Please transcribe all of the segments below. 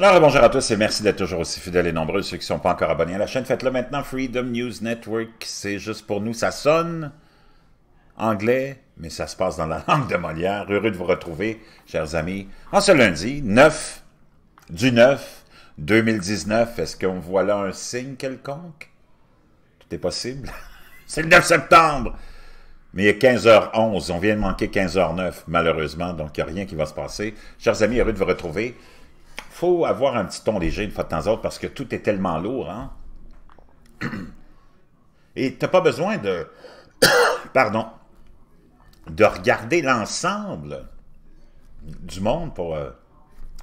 Alors, bonjour à tous et merci d'être toujours aussi fidèles et nombreux. Ceux qui ne sont pas encore abonnés à la chaîne, faites-le maintenant. Freedom News Network, c'est juste pour nous. Ça sonne anglais, mais ça se passe dans la langue de Molière. Heureux de vous retrouver, chers amis, en ce lundi 9 du 9 2019. Est-ce qu'on voit là un signe quelconque? Tout est possible. c'est le 9 septembre! Mais il est 15h11, on vient de manquer 15h09, malheureusement, donc il n'y a rien qui va se passer. Chers amis, heureux de vous retrouver faut avoir un petit ton léger une fois de temps en temps parce que tout est tellement lourd. Hein? Et tu n'as pas besoin de, pardon, de regarder l'ensemble du monde pour euh,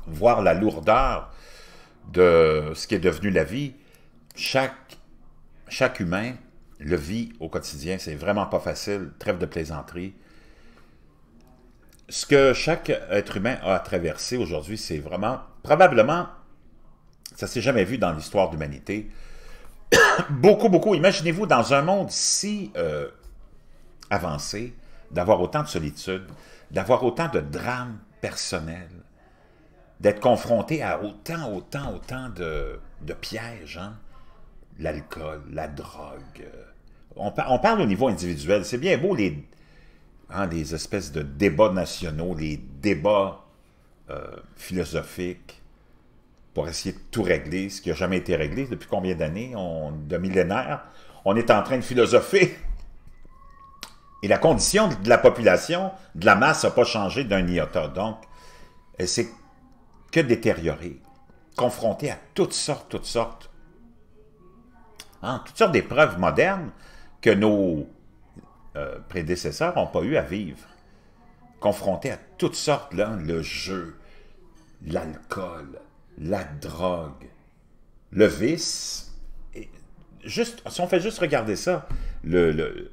voir la lourdeur de ce qui est devenu la vie. Chaque, chaque humain le vit au quotidien. C'est vraiment pas facile. Trêve de plaisanterie ce que chaque être humain a à traverser aujourd'hui, c'est vraiment, probablement, ça s'est jamais vu dans l'histoire de l'humanité. beaucoup, beaucoup. Imaginez-vous dans un monde si euh, avancé, d'avoir autant de solitude, d'avoir autant de drames personnels, d'être confronté à autant, autant, autant de, pièges, hein? l'alcool, la drogue. On, on, parle au niveau individuel. C'est bien beau les, hein, les espèces de débats nationaux, les débats euh, philosophiques pour essayer de tout régler, ce qui n'a jamais été réglé depuis combien d'années, de millénaires. On est en train de philosopher. Et la condition de la population, de la masse, n'a pas changé d'un iota. Donc, elle s'est que détériorée, confrontée à toutes sortes, toutes sortes, hein, toutes sortes d'épreuves modernes que nos euh, prédécesseurs n'ont pas eu à vivre. Confrontés à toutes sortes, là, le jeu, l'alcool, la drogue, le vice. Juste, si on fait juste regarder ça, le,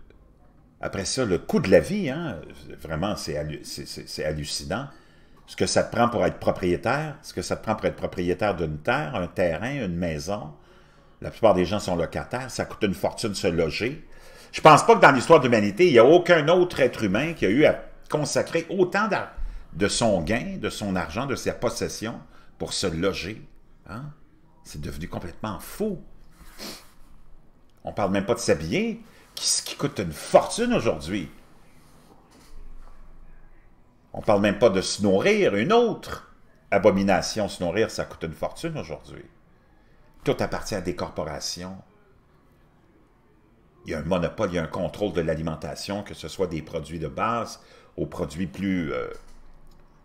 après ça, le coût de la vie, hein, vraiment, c'est hallucinant. Ce que ça te prend pour être propriétaire, ce que ça te prend pour être propriétaire d'une terre, un terrain, une maison. La plupart des gens sont locataires, ça coûte une fortune se loger. Je pense pas que dans l'histoire de l'humanité, il n'y a aucun autre être humain qui a eu à consacrer autant de son gain, de son argent, de sa possession pour se loger. Hein? C'est devenu complètement fou. On parle même pas de s'habiller, qui, qui coûte une fortune aujourd'hui. On parle même pas de se nourrir, une autre abomination, se nourrir, ça coûte une fortune aujourd'hui. Tout appartient à des corporations, il y a un monopole, il y a un contrôle de l'alimentation, que ce soit des produits de base aux produits plus euh,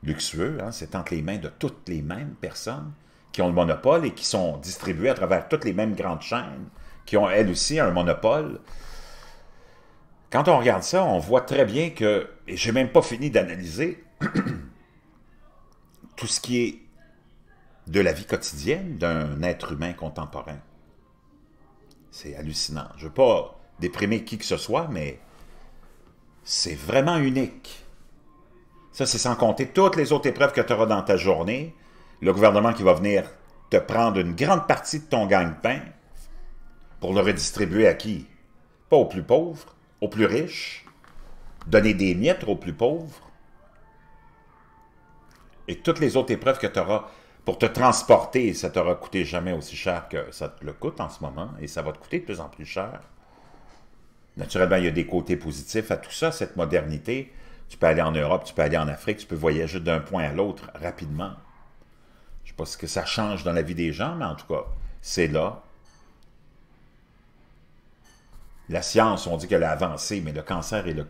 luxueux. Hein. c'est entre les mains de toutes les mêmes personnes qui ont le monopole et qui sont distribuées à travers toutes les mêmes grandes chaînes, qui ont elles aussi un monopole. Quand on regarde ça, on voit très bien que, et j'ai même pas fini d'analyser, tout ce qui est de la vie quotidienne d'un être humain contemporain. C'est hallucinant. Je ne veux pas déprimer qui que ce soit, mais c'est vraiment unique. Ça, c'est sans compter toutes les autres épreuves que tu auras dans ta journée. Le gouvernement qui va venir te prendre une grande partie de ton gagne-pain pour le redistribuer à qui? Pas aux plus pauvres, aux plus riches. Donner des miettes aux plus pauvres. Et toutes les autres épreuves que tu auras pour te transporter, ça t'aura coûté jamais aussi cher que ça te le coûte en ce moment, et ça va te coûter de plus en plus cher. Naturellement, il y a des côtés positifs à tout ça, cette modernité. Tu peux aller en Europe, tu peux aller en Afrique, tu peux voyager d'un point à l'autre rapidement. Je ne sais pas ce que ça change dans la vie des gens, mais en tout cas, c'est là. La science, on dit qu'elle a avancé, mais le cancer est le...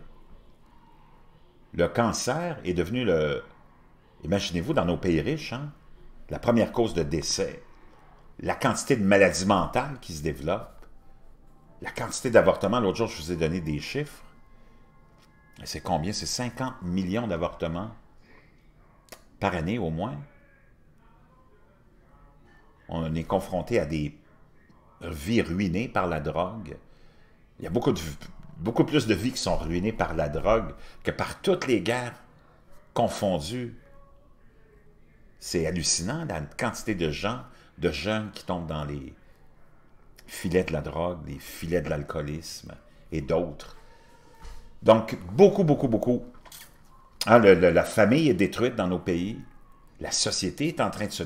Le cancer est devenu le... Imaginez-vous, dans nos pays riches, hein, la première cause de décès, la quantité de maladies mentales qui se développent, la quantité d'avortements, l'autre jour, je vous ai donné des chiffres. C'est combien? C'est 50 millions d'avortements par année au moins. On est confronté à des vies ruinées par la drogue. Il y a beaucoup, de, plus de vies qui sont ruinées par la drogue que par toutes les guerres confondues. C'est hallucinant la quantité de gens, de jeunes qui tombent dans les, filets de la drogue, des filets de l'alcoolisme et d'autres. Donc, beaucoup, beaucoup, beaucoup. Hein, la famille est détruite dans nos pays. La société est en train de se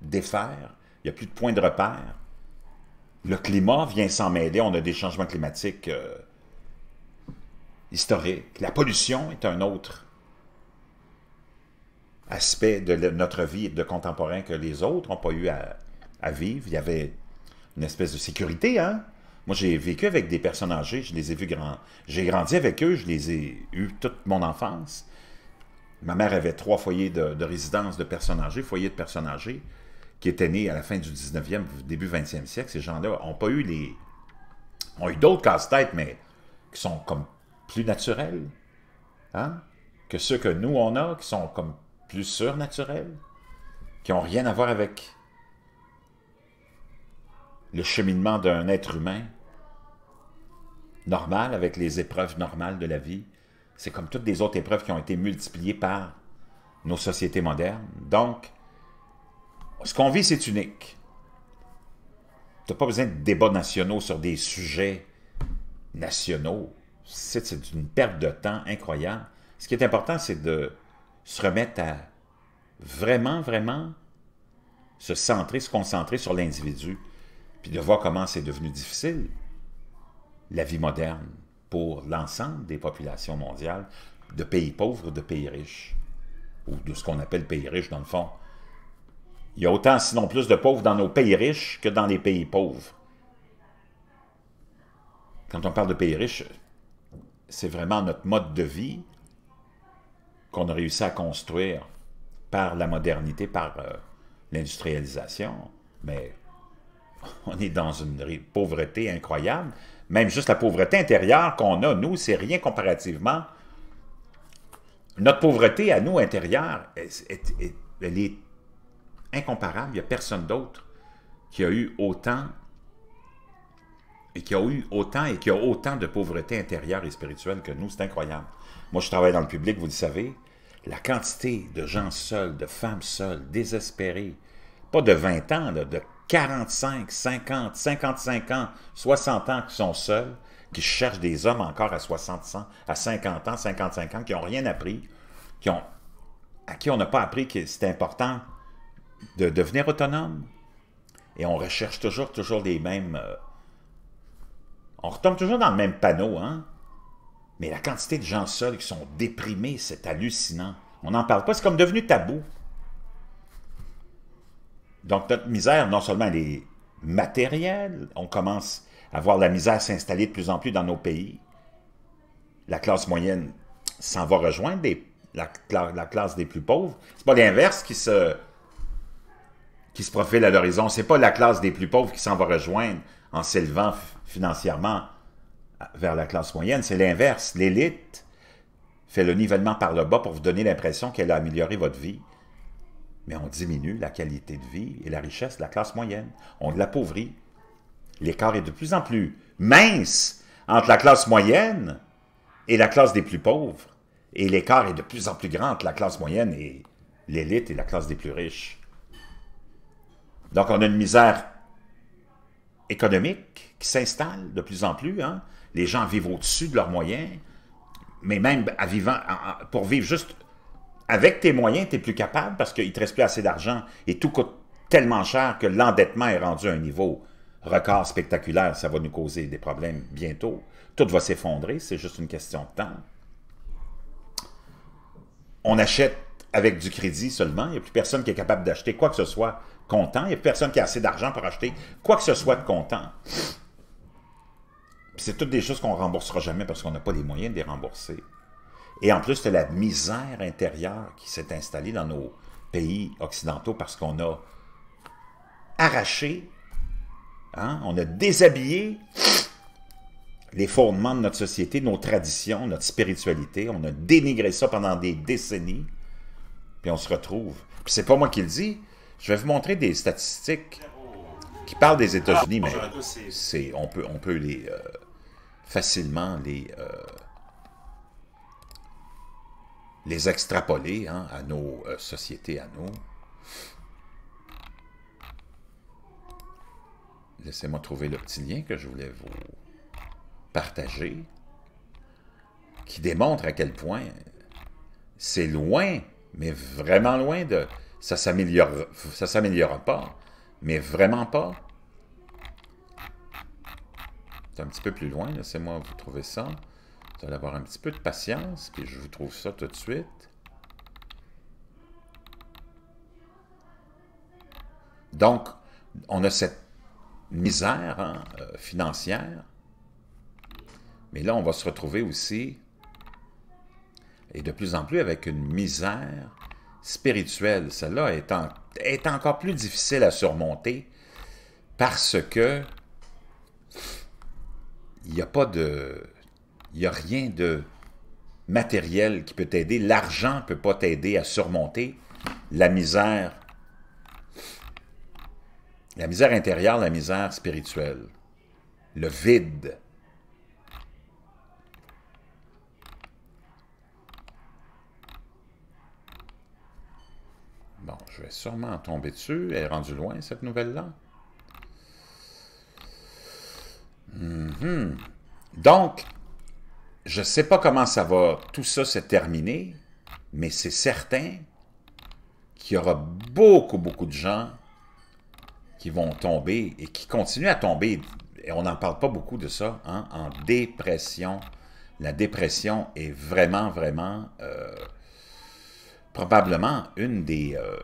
défaire. Il n'y a plus de point de repère. Le climat vient s'en mêler. On a des changements climatiques euh, historiques. La pollution est un autre aspect de notre vie de contemporain que les autres n'ont pas eu à, vivre. Il y avait une espèce de sécurité, hein? Moi, j'ai vécu avec des personnes âgées, je les ai vus grands. J'ai grandi avec eux, je les ai eus toute mon enfance. Ma mère avait trois foyers de, résidence de personnes âgées, foyers de personnes âgées, qui étaient nés à la fin du 19e, début 20e siècle. Ces gens-là n'ont pas eu les... ont eu d'autres casse-têtes, mais qui sont comme plus naturels, hein? que ceux que nous, on a, qui sont comme plus surnaturels, qui n'ont rien à voir avec le cheminement d'un être humain normal, avec les épreuves normales de la vie. C'est comme toutes les autres épreuves qui ont été multipliées par nos sociétés modernes. Donc, ce qu'on vit, c'est unique. Tu n'as pas besoin de débats nationaux sur des sujets nationaux. C'est une perte de temps incroyable. Ce qui est important, c'est de se remettre à vraiment, vraiment se centrer, se concentrer sur l'individu, puis de voir comment c'est devenu difficile, la vie moderne, pour l'ensemble des populations mondiales, de pays pauvres de pays riches, ou de ce qu'on appelle pays riches dans le fond. Il y a autant, sinon plus, de pauvres dans nos pays riches que dans les pays pauvres. Quand on parle de pays riches, c'est vraiment notre mode de vie, qu'on a réussi à construire par la modernité, par euh, l'industrialisation, mais on est dans une pauvreté incroyable. Même juste la pauvreté intérieure qu'on a, nous, c'est rien comparativement. Notre pauvreté à nous intérieure, elle est incomparable. Il n'y a personne d'autre qui a eu autant et qui a eu autant et qui a autant de pauvreté intérieure et spirituelle que nous. C'est incroyable. Moi, je travaille dans le public, vous le savez la quantité de gens seuls, de femmes seules, désespérées, pas de 20 ans, de 45, 50, 55 ans, 60 ans qui sont seuls, qui cherchent des hommes encore à 60 ans, à 50 ans, 55 ans, qui n'ont rien appris, qui ont, à qui on n'a pas appris que c'est important de devenir autonome. Et on recherche toujours, toujours les mêmes... Euh, on retombe toujours dans le même panneau, hein? Mais la quantité de gens seuls qui sont déprimés, c'est hallucinant. On n'en parle pas, c'est comme devenu tabou. Donc notre misère, non seulement elle est matérielle, on commence à voir la misère s'installer de plus en plus dans nos pays. La classe moyenne s'en va rejoindre la, classe des plus pauvres. C'est pas l'inverse qui se, qui se profile à l'horizon. C'est pas la classe des plus pauvres qui s'en va rejoindre en s'élevant financièrement vers la classe moyenne, c'est l'inverse. L'élite fait le nivellement par le bas pour vous donner l'impression qu'elle a amélioré votre vie. Mais on diminue la qualité de vie et la richesse de la classe moyenne. On l'appauvrit. L'écart est de plus en plus mince entre la classe moyenne et la classe des plus pauvres. Et l'écart est de plus en plus grand entre la classe moyenne et l'élite et la classe des plus riches. Donc on a une misère économique qui s'installe de plus en plus. Hein? les gens vivent au-dessus de leurs moyens, mais même pour vivre juste avec tes moyens, tu plus capable parce qu'il ne te reste plus assez d'argent et tout coûte tellement cher que l'endettement est rendu à un niveau record spectaculaire. Ça va nous causer des problèmes bientôt. Tout va s'effondrer, c'est juste une question de temps. On achète avec du crédit seulement. Il n'y a plus personne qui est capable d'acheter quoi que ce soit content. Il n'y a plus personne qui a assez d'argent pour acheter quoi que ce soit de content c'est toutes des choses qu'on ne remboursera jamais parce qu'on n'a pas les moyens de les rembourser. Et en plus, c'est la misère intérieure qui s'est installée dans nos pays occidentaux parce qu'on a arraché, hein, on a déshabillé les fondements de notre société, nos traditions, notre spiritualité. On a dénigré ça pendant des décennies. Puis on se retrouve. Puis c'est pas moi qui le dis. Je vais vous montrer des statistiques qui parlent des États-Unis, mais c'est on peut, on peut les... Euh, facilement les, euh, les extrapoler hein, à nos euh, sociétés, à nous. Laissez-moi trouver le petit lien que je voulais vous partager, qui démontre à quel point c'est loin, mais vraiment loin de ça ne s'améliorera pas, mais vraiment pas. C'est un petit peu plus loin, laissez-moi vous trouver ça. Vous allez avoir un petit peu de patience, puis je vous trouve ça tout de suite. Donc, on a cette misère hein, euh, financière, mais là, on va se retrouver aussi, et de plus en plus, avec une misère spirituelle. Celle-là est, est encore plus difficile à surmonter parce que il n'y a pas de... Il n'y a rien de matériel qui peut t'aider. L'argent ne peut pas t'aider à surmonter la misère. La misère intérieure, la misère spirituelle. Le vide. Bon, je vais sûrement tomber dessus. Elle est rendue loin, cette nouvelle-là. Mhm. Donc, je ne sais pas comment ça va, tout ça se terminer, mais c'est certain qu'il y aura beaucoup, beaucoup de gens qui vont tomber et qui continuent à tomber, et on n'en parle pas beaucoup de ça, hein, en dépression. La dépression est vraiment, vraiment, euh, probablement une des, euh,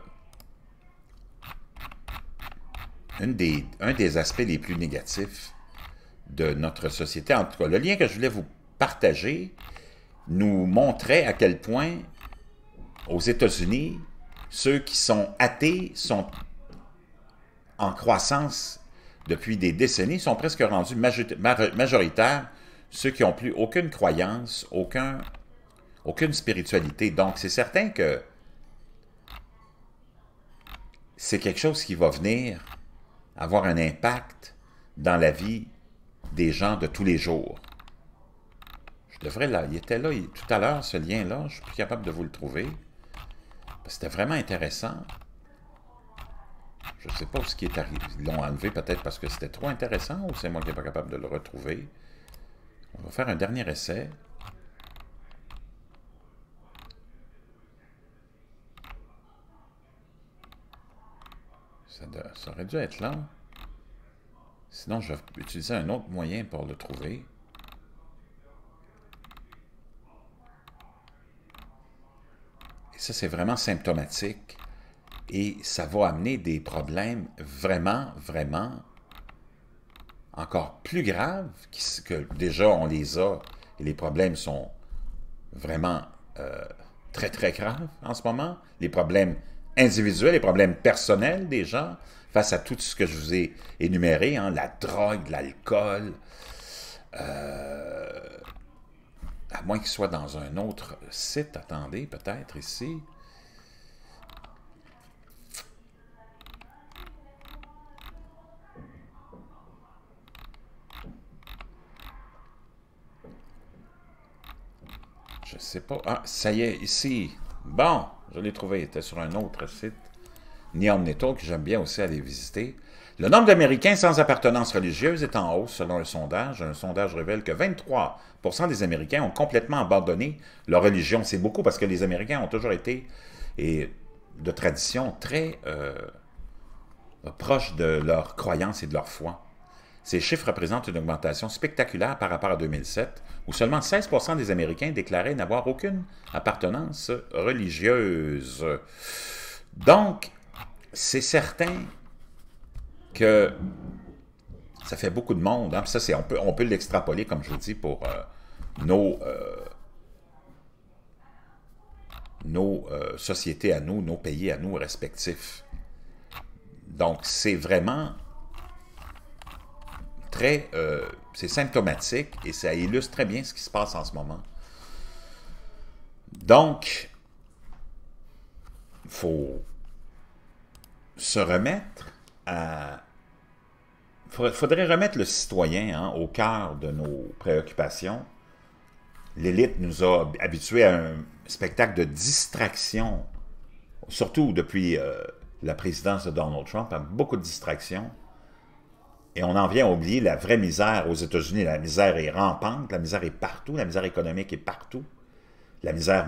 une des, un des aspects les plus négatifs de notre société. En tout cas, le lien que je voulais vous nous montrait à quel point aux États-Unis, ceux qui sont athées sont en croissance depuis des décennies, sont presque rendus majoritaires, ceux qui n'ont plus aucune croyance, aucun, aucune spiritualité. Donc, c'est certain que c'est quelque chose qui va venir avoir un impact dans la vie des gens de tous les jours. Devrais là, il était là tout à l'heure, ce lien-là, je ne suis plus capable de vous le trouver. C'était vraiment intéressant. Je ne sais pas ce qui est arrivé. Ils l'ont enlevé peut-être parce que c'était trop intéressant ou c'est moi qui n'ai pas capable de le retrouver. On va faire un dernier essai. ça aurait dû être là. Sinon, je vais utiliser un autre moyen pour le trouver. Ça, c'est vraiment symptomatique. Et ça va amener des problèmes vraiment, vraiment encore plus graves que déjà on les a. Et les problèmes sont vraiment euh, très, très graves en ce moment. Les problèmes individuels, les problèmes personnels des gens, face à tout ce que je vous ai énuméré, hein, la drogue, l'alcool, euh, moins qu'il soit dans un autre site, attendez, peut-être ici. Je sais pas. Ah, ça y est, ici. Bon, je l'ai trouvé. Il était sur un autre site. Neon Nettle, que j'aime bien aussi aller visiter. Le nombre d'Américains sans appartenance religieuse est en hausse selon un sondage. Un sondage révèle que 23 des Américains ont complètement abandonné leur religion. C'est beaucoup parce que les Américains ont toujours été, et de tradition, très euh, proches de leur croyance et de leur foi. Ces chiffres représentent une augmentation spectaculaire par rapport à 2007, où seulement 16 des Américains déclaraient n'avoir aucune appartenance religieuse. Donc, c'est certain que ça fait beaucoup de monde. Hein. Ça, c'est, on peut, on peut l'extrapoler, comme je vous dis, pour euh, nos, euh, nos euh, sociétés à nous, nos pays à nous respectifs. Donc, c'est vraiment très... c'est symptomatique et ça illustre très bien ce qui se passe en ce moment. Donc, il faut se remettre à... Faudrait remettre le citoyen hein, au cœur de nos préoccupations. L'élite nous a habitués à un spectacle de distraction, surtout depuis euh, la présidence de Donald Trump, à beaucoup de distractions. Et on en vient à oublier la vraie misère aux États-Unis. La misère est rampante, la misère est partout, la misère économique est partout. la misère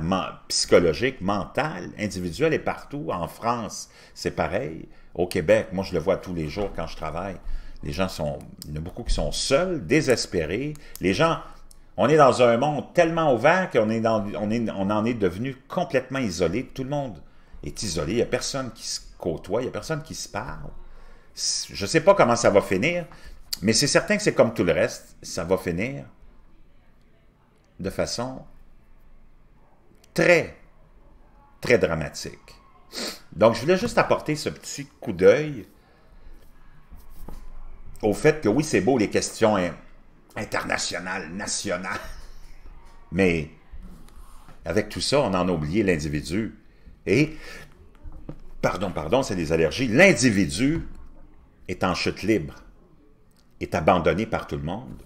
psychologique, mentale, individuelle est partout. En France, c'est pareil. Au Québec, moi, je le vois tous les jours quand je travaille. Les gens sont, il y en a beaucoup qui sont seuls, désespérés. Les gens, on est dans un monde tellement ouvert qu'on est on, est, on en est devenu complètement isolé. Tout le monde est isolé. Il n'y a personne qui se côtoie, il n'y a personne qui se parle. Je ne sais pas comment ça va finir, mais c'est certain que c'est comme tout le reste. Ça va finir de façon très, très dramatique. Donc, je voulais juste apporter ce petit coup d'œil au fait que oui, c'est beau les questions internationales, nationales, mais avec tout ça, on en a oublié l'individu. Et, pardon, pardon, c'est des allergies, l'individu est en chute libre, est abandonné par tout le monde.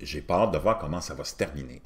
J'ai peur de voir comment ça va se terminer.